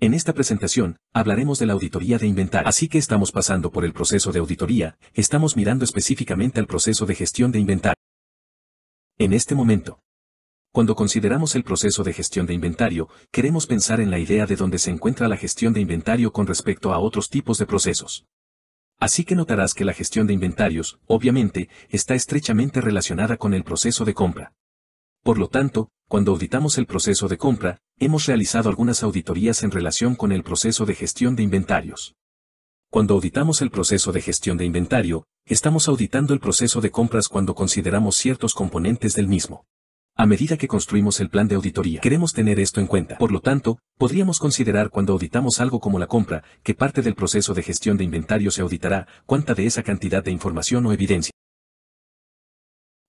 En esta presentación, hablaremos de la auditoría de inventario. Así que estamos pasando por el proceso de auditoría, estamos mirando específicamente al proceso de gestión de inventario. En este momento, cuando consideramos el proceso de gestión de inventario, queremos pensar en la idea de dónde se encuentra la gestión de inventario con respecto a otros tipos de procesos. Así que notarás que la gestión de inventarios, obviamente, está estrechamente relacionada con el proceso de compra. Por lo tanto, cuando auditamos el proceso de compra, hemos realizado algunas auditorías en relación con el proceso de gestión de inventarios. Cuando auditamos el proceso de gestión de inventario, estamos auditando el proceso de compras cuando consideramos ciertos componentes del mismo. A medida que construimos el plan de auditoría, queremos tener esto en cuenta. Por lo tanto, podríamos considerar cuando auditamos algo como la compra, que parte del proceso de gestión de inventario se auditará, cuánta de esa cantidad de información o evidencia.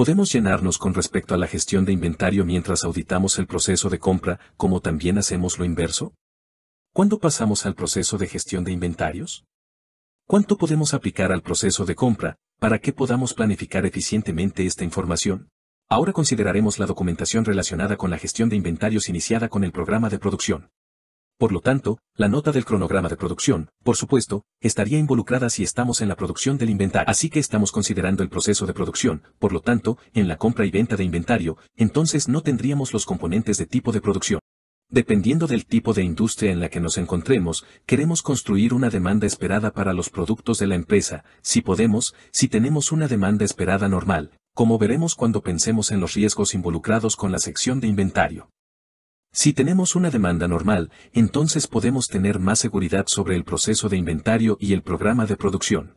Podemos llenarnos con respecto a la gestión de inventario mientras auditamos el proceso de compra, como también hacemos lo inverso. ¿Cuándo pasamos al proceso de gestión de inventarios? ¿Cuánto podemos aplicar al proceso de compra, para que podamos planificar eficientemente esta información? Ahora consideraremos la documentación relacionada con la gestión de inventarios iniciada con el programa de producción. Por lo tanto, la nota del cronograma de producción, por supuesto, estaría involucrada si estamos en la producción del inventario. Así que estamos considerando el proceso de producción, por lo tanto, en la compra y venta de inventario, entonces no tendríamos los componentes de tipo de producción. Dependiendo del tipo de industria en la que nos encontremos, queremos construir una demanda esperada para los productos de la empresa, si podemos, si tenemos una demanda esperada normal, como veremos cuando pensemos en los riesgos involucrados con la sección de inventario. Si tenemos una demanda normal, entonces podemos tener más seguridad sobre el proceso de inventario y el programa de producción.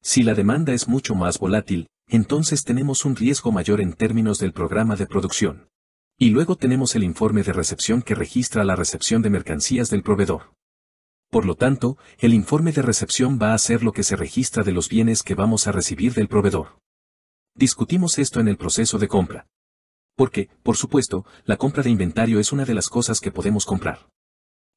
Si la demanda es mucho más volátil, entonces tenemos un riesgo mayor en términos del programa de producción. Y luego tenemos el informe de recepción que registra la recepción de mercancías del proveedor. Por lo tanto, el informe de recepción va a ser lo que se registra de los bienes que vamos a recibir del proveedor. Discutimos esto en el proceso de compra. Porque, por supuesto, la compra de inventario es una de las cosas que podemos comprar.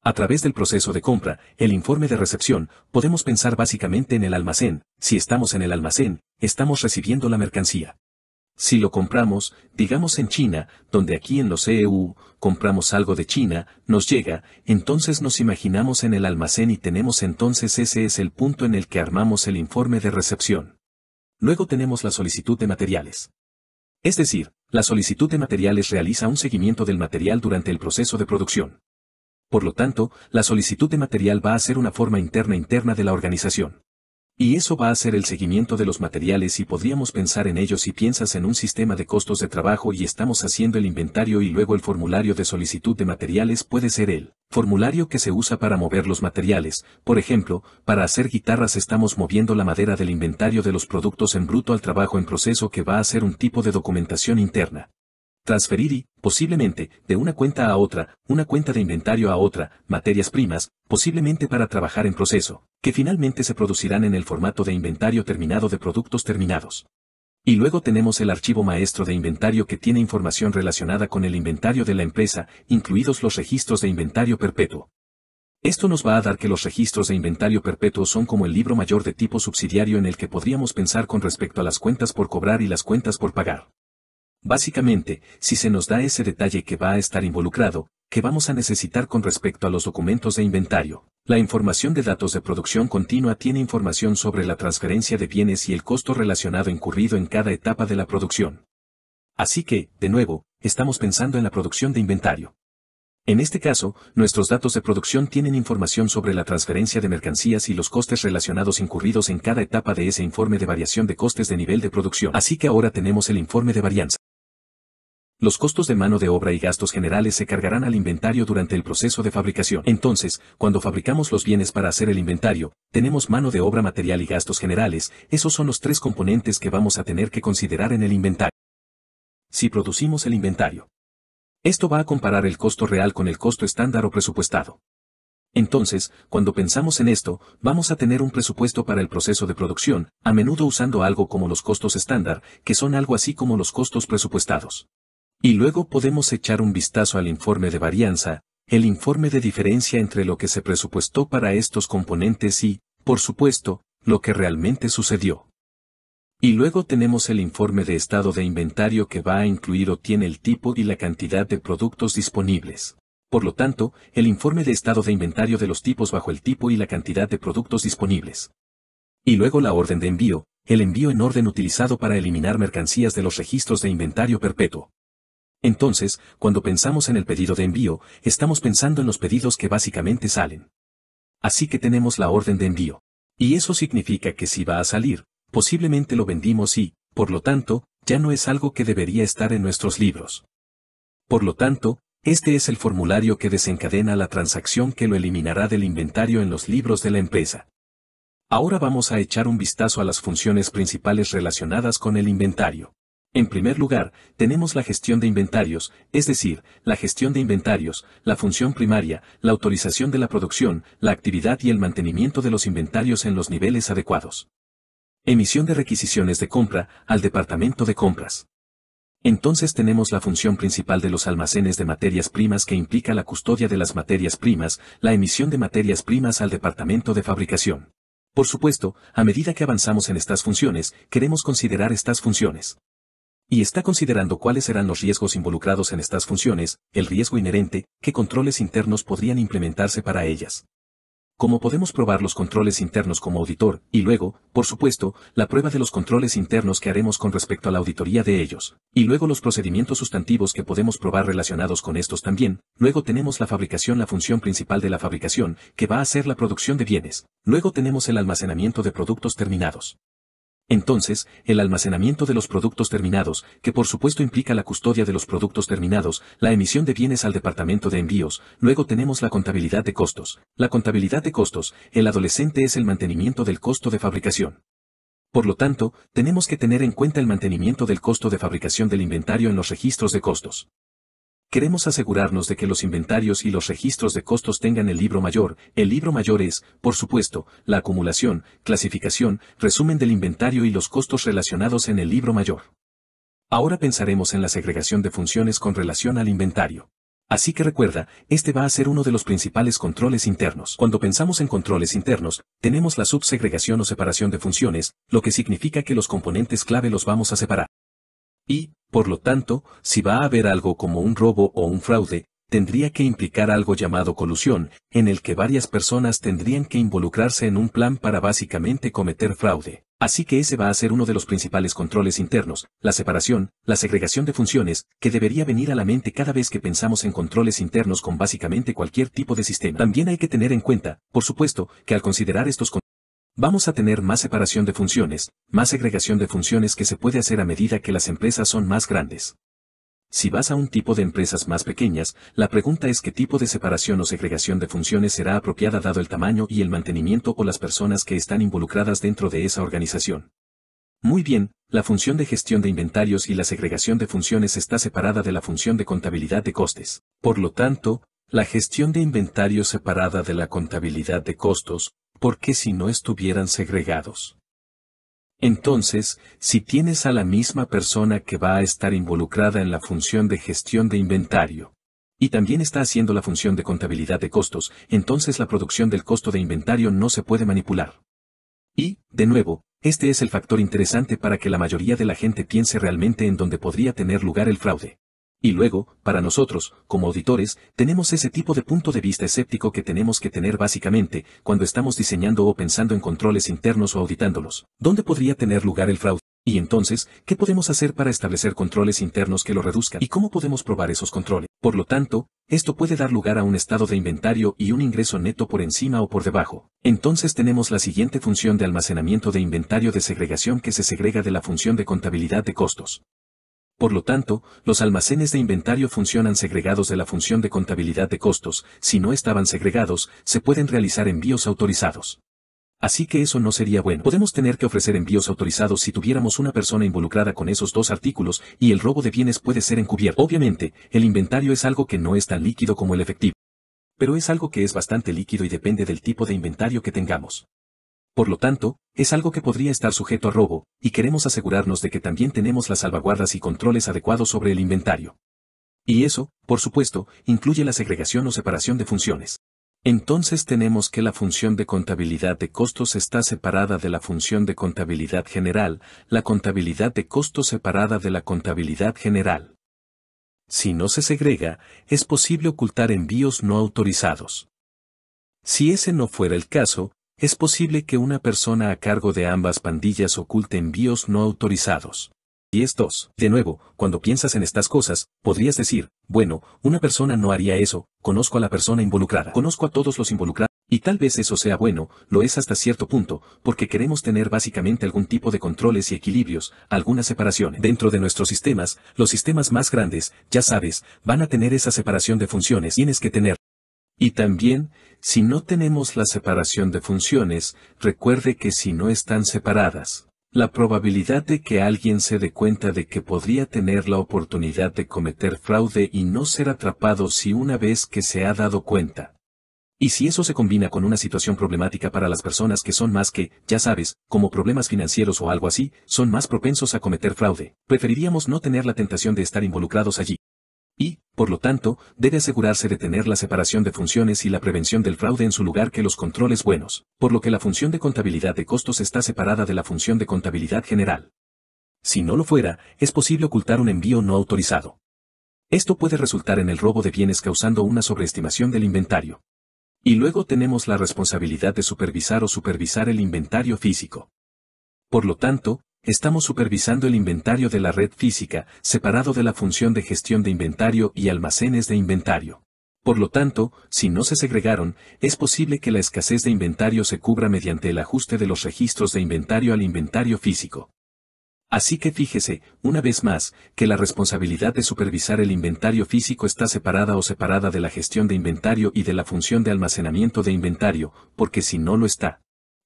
A través del proceso de compra, el informe de recepción, podemos pensar básicamente en el almacén, si estamos en el almacén, estamos recibiendo la mercancía. Si lo compramos, digamos en China, donde aquí en los EU, compramos algo de China, nos llega, entonces nos imaginamos en el almacén y tenemos entonces ese es el punto en el que armamos el informe de recepción. Luego tenemos la solicitud de materiales. Es decir, la solicitud de materiales realiza un seguimiento del material durante el proceso de producción. Por lo tanto, la solicitud de material va a ser una forma interna interna de la organización. Y eso va a ser el seguimiento de los materiales y podríamos pensar en ello si piensas en un sistema de costos de trabajo y estamos haciendo el inventario y luego el formulario de solicitud de materiales puede ser el formulario que se usa para mover los materiales. Por ejemplo, para hacer guitarras estamos moviendo la madera del inventario de los productos en bruto al trabajo en proceso que va a ser un tipo de documentación interna transferir y, posiblemente, de una cuenta a otra, una cuenta de inventario a otra, materias primas, posiblemente para trabajar en proceso, que finalmente se producirán en el formato de inventario terminado de productos terminados. Y luego tenemos el archivo maestro de inventario que tiene información relacionada con el inventario de la empresa, incluidos los registros de inventario perpetuo. Esto nos va a dar que los registros de inventario perpetuo son como el libro mayor de tipo subsidiario en el que podríamos pensar con respecto a las cuentas por cobrar y las cuentas por pagar. Básicamente, si se nos da ese detalle que va a estar involucrado, que vamos a necesitar con respecto a los documentos de inventario. La información de datos de producción continua tiene información sobre la transferencia de bienes y el costo relacionado incurrido en cada etapa de la producción. Así que, de nuevo, estamos pensando en la producción de inventario. En este caso, nuestros datos de producción tienen información sobre la transferencia de mercancías y los costes relacionados incurridos en cada etapa de ese informe de variación de costes de nivel de producción. Así que ahora tenemos el informe de varianza. Los costos de mano de obra y gastos generales se cargarán al inventario durante el proceso de fabricación. Entonces, cuando fabricamos los bienes para hacer el inventario, tenemos mano de obra material y gastos generales, esos son los tres componentes que vamos a tener que considerar en el inventario. Si producimos el inventario. Esto va a comparar el costo real con el costo estándar o presupuestado. Entonces, cuando pensamos en esto, vamos a tener un presupuesto para el proceso de producción, a menudo usando algo como los costos estándar, que son algo así como los costos presupuestados. Y luego podemos echar un vistazo al informe de varianza, el informe de diferencia entre lo que se presupuestó para estos componentes y, por supuesto, lo que realmente sucedió. Y luego tenemos el informe de estado de inventario que va a incluir o tiene el tipo y la cantidad de productos disponibles. Por lo tanto, el informe de estado de inventario de los tipos bajo el tipo y la cantidad de productos disponibles. Y luego la orden de envío, el envío en orden utilizado para eliminar mercancías de los registros de inventario perpetuo. Entonces, cuando pensamos en el pedido de envío, estamos pensando en los pedidos que básicamente salen. Así que tenemos la orden de envío. Y eso significa que si va a salir, posiblemente lo vendimos y, por lo tanto, ya no es algo que debería estar en nuestros libros. Por lo tanto, este es el formulario que desencadena la transacción que lo eliminará del inventario en los libros de la empresa. Ahora vamos a echar un vistazo a las funciones principales relacionadas con el inventario. En primer lugar, tenemos la gestión de inventarios, es decir, la gestión de inventarios, la función primaria, la autorización de la producción, la actividad y el mantenimiento de los inventarios en los niveles adecuados. Emisión de requisiciones de compra al departamento de compras. Entonces tenemos la función principal de los almacenes de materias primas que implica la custodia de las materias primas, la emisión de materias primas al departamento de fabricación. Por supuesto, a medida que avanzamos en estas funciones, queremos considerar estas funciones. Y está considerando cuáles serán los riesgos involucrados en estas funciones, el riesgo inherente, qué controles internos podrían implementarse para ellas cómo podemos probar los controles internos como auditor, y luego, por supuesto, la prueba de los controles internos que haremos con respecto a la auditoría de ellos, y luego los procedimientos sustantivos que podemos probar relacionados con estos también, luego tenemos la fabricación, la función principal de la fabricación, que va a ser la producción de bienes, luego tenemos el almacenamiento de productos terminados. Entonces, el almacenamiento de los productos terminados, que por supuesto implica la custodia de los productos terminados, la emisión de bienes al departamento de envíos, luego tenemos la contabilidad de costos. La contabilidad de costos, el adolescente es el mantenimiento del costo de fabricación. Por lo tanto, tenemos que tener en cuenta el mantenimiento del costo de fabricación del inventario en los registros de costos. Queremos asegurarnos de que los inventarios y los registros de costos tengan el libro mayor. El libro mayor es, por supuesto, la acumulación, clasificación, resumen del inventario y los costos relacionados en el libro mayor. Ahora pensaremos en la segregación de funciones con relación al inventario. Así que recuerda, este va a ser uno de los principales controles internos. Cuando pensamos en controles internos, tenemos la subsegregación o separación de funciones, lo que significa que los componentes clave los vamos a separar. Y, por lo tanto, si va a haber algo como un robo o un fraude, tendría que implicar algo llamado colusión, en el que varias personas tendrían que involucrarse en un plan para básicamente cometer fraude. Así que ese va a ser uno de los principales controles internos, la separación, la segregación de funciones, que debería venir a la mente cada vez que pensamos en controles internos con básicamente cualquier tipo de sistema. También hay que tener en cuenta, por supuesto, que al considerar estos Vamos a tener más separación de funciones, más segregación de funciones que se puede hacer a medida que las empresas son más grandes. Si vas a un tipo de empresas más pequeñas, la pregunta es qué tipo de separación o segregación de funciones será apropiada dado el tamaño y el mantenimiento o las personas que están involucradas dentro de esa organización. Muy bien, la función de gestión de inventarios y la segregación de funciones está separada de la función de contabilidad de costes. Por lo tanto, la gestión de inventarios separada de la contabilidad de costos, porque si no estuvieran segregados. Entonces, si tienes a la misma persona que va a estar involucrada en la función de gestión de inventario, y también está haciendo la función de contabilidad de costos, entonces la producción del costo de inventario no se puede manipular. Y, de nuevo, este es el factor interesante para que la mayoría de la gente piense realmente en donde podría tener lugar el fraude. Y luego, para nosotros, como auditores, tenemos ese tipo de punto de vista escéptico que tenemos que tener básicamente cuando estamos diseñando o pensando en controles internos o auditándolos. ¿Dónde podría tener lugar el fraude? Y entonces, ¿qué podemos hacer para establecer controles internos que lo reduzcan? ¿Y cómo podemos probar esos controles? Por lo tanto, esto puede dar lugar a un estado de inventario y un ingreso neto por encima o por debajo. Entonces tenemos la siguiente función de almacenamiento de inventario de segregación que se segrega de la función de contabilidad de costos. Por lo tanto, los almacenes de inventario funcionan segregados de la función de contabilidad de costos, si no estaban segregados, se pueden realizar envíos autorizados. Así que eso no sería bueno. Podemos tener que ofrecer envíos autorizados si tuviéramos una persona involucrada con esos dos artículos y el robo de bienes puede ser encubierto. Obviamente, el inventario es algo que no es tan líquido como el efectivo. Pero es algo que es bastante líquido y depende del tipo de inventario que tengamos. Por lo tanto, es algo que podría estar sujeto a robo, y queremos asegurarnos de que también tenemos las salvaguardas y controles adecuados sobre el inventario. Y eso, por supuesto, incluye la segregación o separación de funciones. Entonces tenemos que la función de contabilidad de costos está separada de la función de contabilidad general, la contabilidad de costos separada de la contabilidad general. Si no se segrega, es posible ocultar envíos no autorizados. Si ese no fuera el caso, es posible que una persona a cargo de ambas pandillas oculte envíos no autorizados. Y es dos. De nuevo, cuando piensas en estas cosas, podrías decir, bueno, una persona no haría eso, conozco a la persona involucrada, conozco a todos los involucrados, y tal vez eso sea bueno, lo es hasta cierto punto, porque queremos tener básicamente algún tipo de controles y equilibrios, alguna separación. Dentro de nuestros sistemas, los sistemas más grandes, ya sabes, van a tener esa separación de funciones, tienes que tener. Y también, si no tenemos la separación de funciones, recuerde que si no están separadas, la probabilidad de que alguien se dé cuenta de que podría tener la oportunidad de cometer fraude y no ser atrapado si una vez que se ha dado cuenta. Y si eso se combina con una situación problemática para las personas que son más que, ya sabes, como problemas financieros o algo así, son más propensos a cometer fraude, preferiríamos no tener la tentación de estar involucrados allí. Y, por lo tanto, debe asegurarse de tener la separación de funciones y la prevención del fraude en su lugar que los controles buenos, por lo que la función de contabilidad de costos está separada de la función de contabilidad general. Si no lo fuera, es posible ocultar un envío no autorizado. Esto puede resultar en el robo de bienes causando una sobreestimación del inventario. Y luego tenemos la responsabilidad de supervisar o supervisar el inventario físico. Por lo tanto, estamos supervisando el inventario de la red física, separado de la función de gestión de inventario y almacenes de inventario. Por lo tanto, si no se segregaron, es posible que la escasez de inventario se cubra mediante el ajuste de los registros de inventario al inventario físico. Así que fíjese, una vez más, que la responsabilidad de supervisar el inventario físico está separada o separada de la gestión de inventario y de la función de almacenamiento de inventario, porque si no lo está,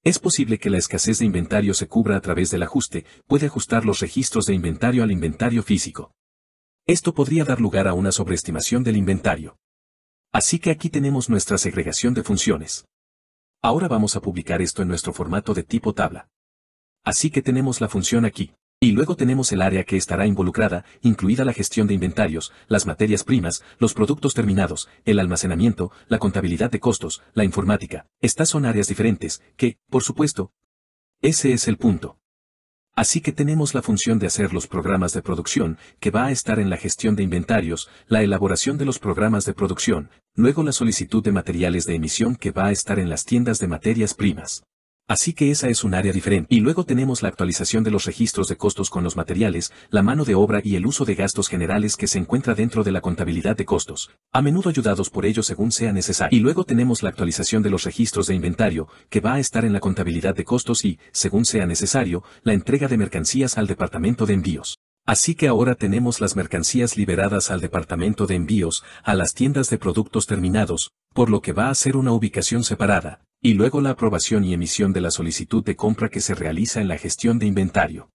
es posible que la escasez de inventario se cubra a través del ajuste, puede ajustar los registros de inventario al inventario físico. Esto podría dar lugar a una sobreestimación del inventario. Así que aquí tenemos nuestra segregación de funciones. Ahora vamos a publicar esto en nuestro formato de tipo tabla. Así que tenemos la función aquí. Y luego tenemos el área que estará involucrada, incluida la gestión de inventarios, las materias primas, los productos terminados, el almacenamiento, la contabilidad de costos, la informática. Estas son áreas diferentes, que, por supuesto, ese es el punto. Así que tenemos la función de hacer los programas de producción, que va a estar en la gestión de inventarios, la elaboración de los programas de producción, luego la solicitud de materiales de emisión que va a estar en las tiendas de materias primas. Así que esa es un área diferente. Y luego tenemos la actualización de los registros de costos con los materiales, la mano de obra y el uso de gastos generales que se encuentra dentro de la contabilidad de costos, a menudo ayudados por ellos según sea necesario. Y luego tenemos la actualización de los registros de inventario, que va a estar en la contabilidad de costos y, según sea necesario, la entrega de mercancías al departamento de envíos. Así que ahora tenemos las mercancías liberadas al departamento de envíos, a las tiendas de productos terminados, por lo que va a ser una ubicación separada, y luego la aprobación y emisión de la solicitud de compra que se realiza en la gestión de inventario.